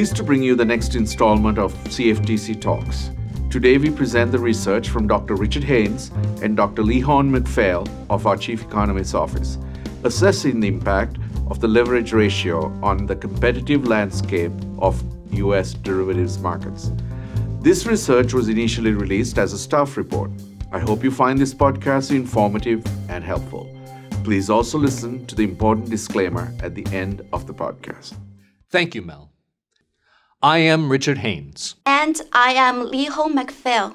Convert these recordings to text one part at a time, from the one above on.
Pleased to bring you the next installment of CFTC Talks. Today we present the research from Dr. Richard Haynes and Dr. Lihong McPhail of our Chief Economist's Office, assessing the impact of the leverage ratio on the competitive landscape of US derivatives markets. This research was initially released as a staff report. I hope you find this podcast informative and helpful. Please also listen to the important disclaimer at the end of the podcast. Thank you, Mel. I am Richard Haynes. And I am Lihong McPhail.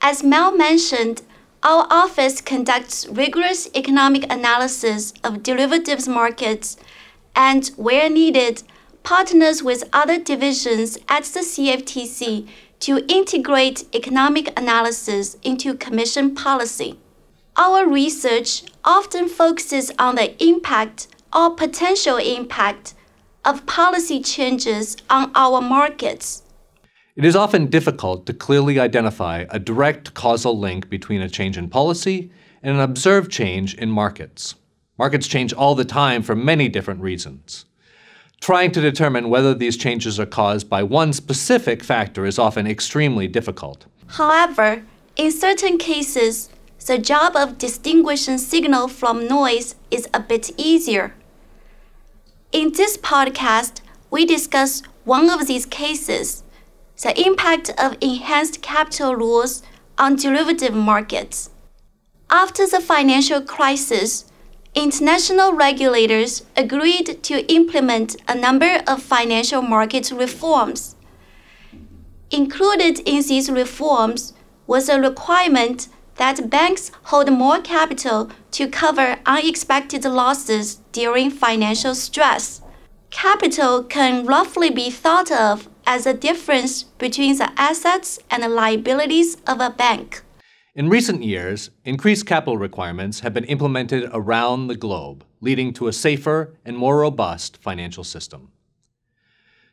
As Mel mentioned, our office conducts rigorous economic analysis of derivatives markets and, where needed, partners with other divisions at the CFTC to integrate economic analysis into Commission policy. Our research often focuses on the impact or potential impact of policy changes on our markets. It is often difficult to clearly identify a direct causal link between a change in policy and an observed change in markets. Markets change all the time for many different reasons. Trying to determine whether these changes are caused by one specific factor is often extremely difficult. However, in certain cases, the job of distinguishing signal from noise is a bit easier. In this podcast, we discuss one of these cases the impact of enhanced capital rules on derivative markets. After the financial crisis, international regulators agreed to implement a number of financial market reforms. Included in these reforms was a requirement that banks hold more capital to cover unexpected losses during financial stress. Capital can roughly be thought of as the difference between the assets and the liabilities of a bank. In recent years, increased capital requirements have been implemented around the globe, leading to a safer and more robust financial system.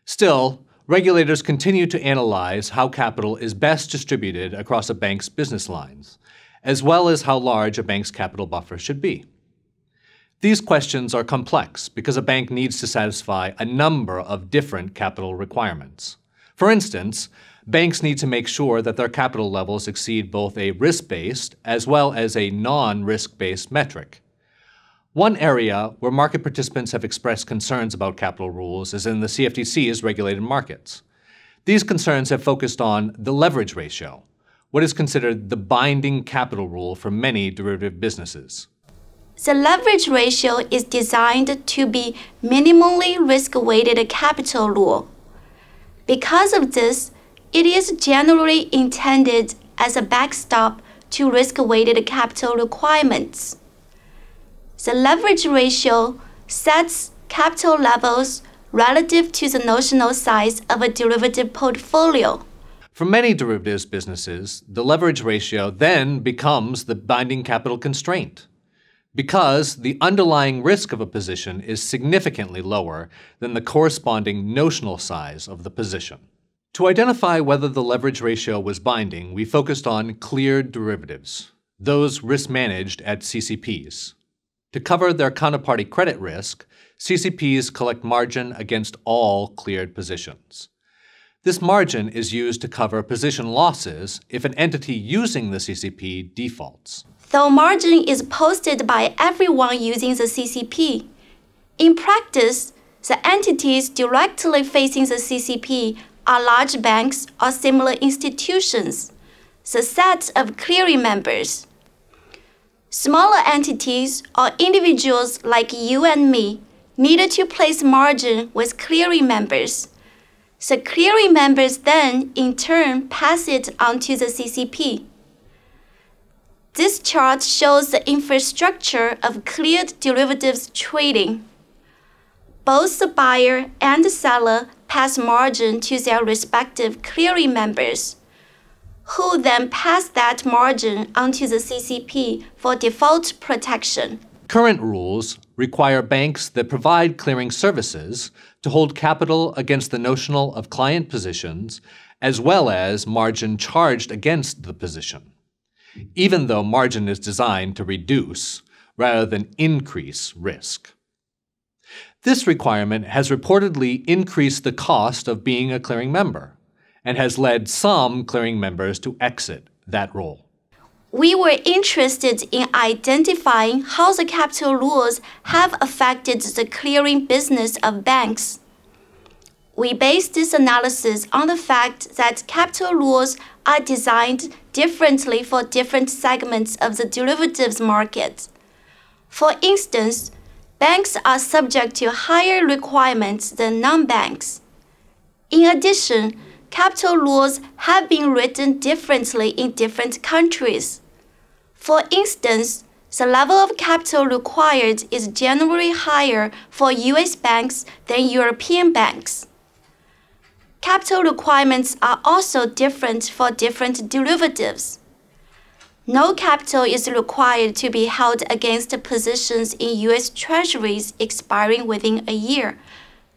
Still, regulators continue to analyze how capital is best distributed across a bank's business lines as well as how large a bank's capital buffer should be. These questions are complex because a bank needs to satisfy a number of different capital requirements. For instance, banks need to make sure that their capital levels exceed both a risk based as well as a non risk based metric. One area where market participants have expressed concerns about capital rules is in the CFTC's regulated markets. These concerns have focused on the leverage ratio, what is considered the binding capital rule for many derivative businesses. The leverage ratio is designed to be minimally risk weighted capital rule. Because of this, it is generally intended as a backstop to risk weighted capital requirements. The leverage ratio sets capital levels relative to the notional size of a derivative portfolio. For many derivatives businesses, the leverage ratio then becomes the binding capital constraint because the underlying risk of a position is significantly lower than the corresponding notional size of the position. To identify whether the leverage ratio was binding, we focused on cleared derivatives, those risk managed at CCPs. To cover their counterparty credit risk, CCPs collect margin against all cleared positions. This margin is used to cover position losses if an entity using the CCP defaults. Though margin is posted by everyone using the CCP, in practice, the entities directly facing the CCP are large banks or similar institutions, the set of clearing members. Smaller entities or individuals like you and me needed to place margin with clearing members the clearing members then, in turn, pass it on to the CCP. This chart shows the infrastructure of cleared derivatives trading. Both the buyer and the seller pass margin to their respective clearing members, who then pass that margin onto the CCP for default protection. Current rules require banks that provide clearing services to hold capital against the notional of client positions as well as margin charged against the position, even though margin is designed to reduce rather than increase risk. This requirement has reportedly increased the cost of being a clearing member and has led some clearing members to exit that role. We were interested in identifying how the capital rules have affected the clearing business of banks. We based this analysis on the fact that capital rules are designed differently for different segments of the derivatives market. For instance, banks are subject to higher requirements than non banks. In addition, capital rules have been written differently in different countries. For instance, the level of capital required is generally higher for US banks than European banks. Capital requirements are also different for different derivatives. No capital is required to be held against positions in US Treasuries expiring within a year,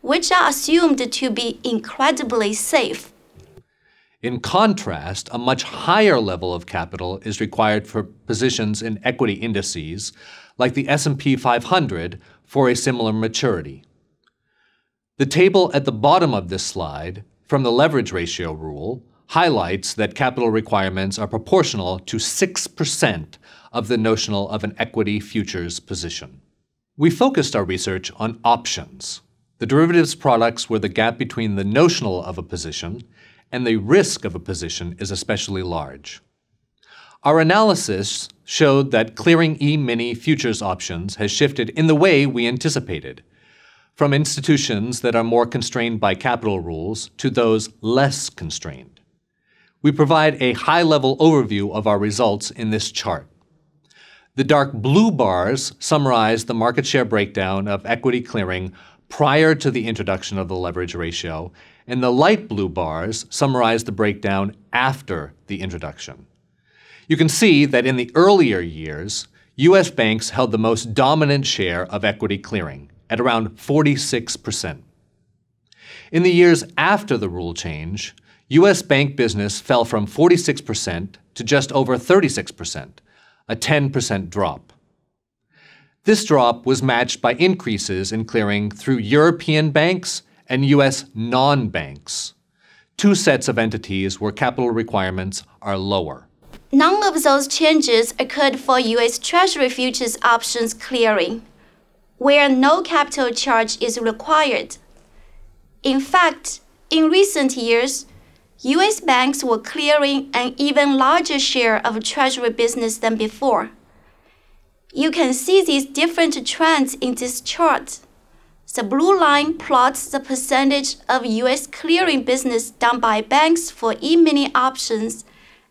which are assumed to be incredibly safe. In contrast, a much higher level of capital is required for positions in equity indices like the S&P 500 for a similar maturity. The table at the bottom of this slide from the leverage ratio rule highlights that capital requirements are proportional to 6% of the notional of an equity futures position. We focused our research on options, the derivatives products where the gap between the notional of a position and the risk of a position is especially large. Our analysis showed that clearing E-mini futures options has shifted in the way we anticipated, from institutions that are more constrained by capital rules to those less constrained. We provide a high-level overview of our results in this chart. The dark blue bars summarize the market share breakdown of equity clearing prior to the introduction of the leverage ratio, and the light blue bars summarize the breakdown after the introduction. You can see that in the earlier years, U.S. banks held the most dominant share of equity clearing, at around 46%. In the years after the rule change, U.S. bank business fell from 46% to just over 36%, a 10% drop. This drop was matched by increases in clearing through European banks and U.S. non banks, two sets of entities where capital requirements are lower. None of those changes occurred for U.S. Treasury futures options clearing, where no capital charge is required. In fact, in recent years, US banks were clearing an even larger share of Treasury business than before. You can see these different trends in this chart. The blue line plots the percentage of US clearing business done by banks for E-mini options,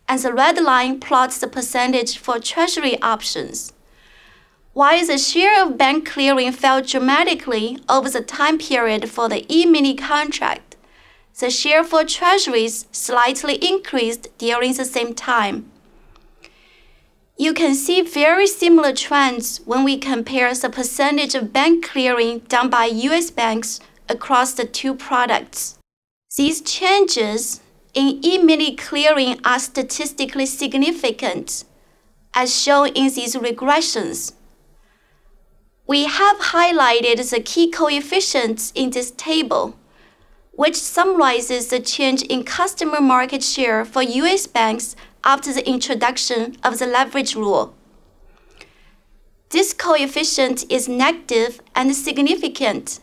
and the red line plots the percentage for Treasury options. While the share of bank clearing fell dramatically over the time period for the E-mini contract, the share for treasuries slightly increased during the same time. You can see very similar trends when we compare the percentage of bank clearing done by US banks across the two products. These changes in e-mini clearing are statistically significant, as shown in these regressions. We have highlighted the key coefficients in this table which summarizes the change in customer market share for US banks after the introduction of the leverage rule. This coefficient is negative and significant,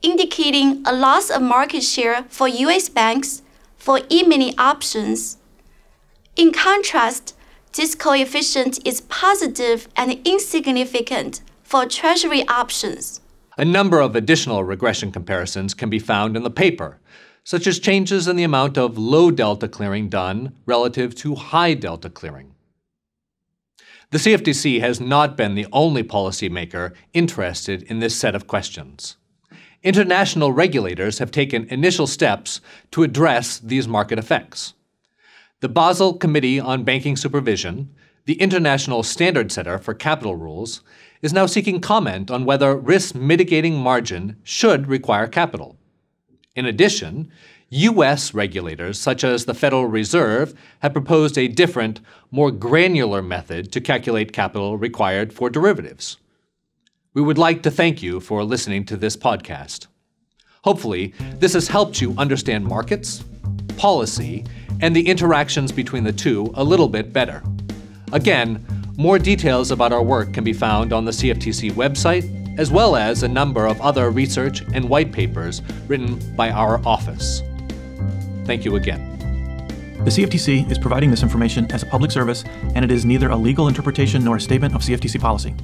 indicating a loss of market share for US banks for E-mini options. In contrast, this coefficient is positive and insignificant for Treasury options. A number of additional regression comparisons can be found in the paper, such as changes in the amount of low delta clearing done relative to high delta clearing. The CFTC has not been the only policymaker interested in this set of questions. International regulators have taken initial steps to address these market effects. The Basel Committee on Banking Supervision, the international standard setter for capital rules, is now seeking comment on whether risk mitigating margin should require capital. In addition, U.S. regulators, such as the Federal Reserve, have proposed a different, more granular method to calculate capital required for derivatives. We would like to thank you for listening to this podcast. Hopefully, this has helped you understand markets, policy, and the interactions between the two a little bit better. Again, more details about our work can be found on the CFTC website, as well as a number of other research and white papers written by our office. Thank you again. The CFTC is providing this information as a public service, and it is neither a legal interpretation nor a statement of CFTC policy.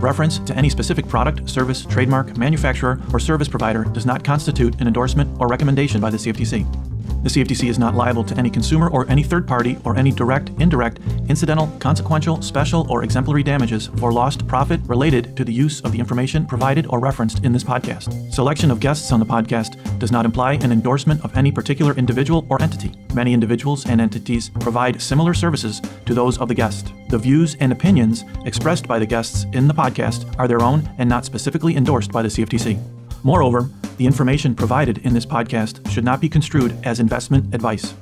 Reference to any specific product, service, trademark, manufacturer, or service provider does not constitute an endorsement or recommendation by the CFTC. The CFTC is not liable to any consumer or any third party or any direct, indirect, incidental, consequential, special, or exemplary damages for lost profit related to the use of the information provided or referenced in this podcast. Selection of guests on the podcast does not imply an endorsement of any particular individual or entity. Many individuals and entities provide similar services to those of the guest. The views and opinions expressed by the guests in the podcast are their own and not specifically endorsed by the CFTC. Moreover, the information provided in this podcast should not be construed as investment advice.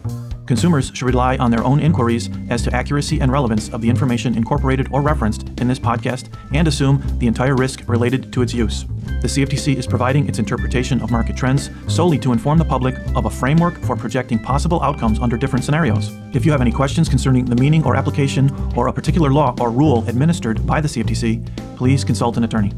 Consumers should rely on their own inquiries as to accuracy and relevance of the information incorporated or referenced in this podcast and assume the entire risk related to its use. The CFTC is providing its interpretation of market trends solely to inform the public of a framework for projecting possible outcomes under different scenarios. If you have any questions concerning the meaning or application or a particular law or rule administered by the CFTC, please consult an attorney.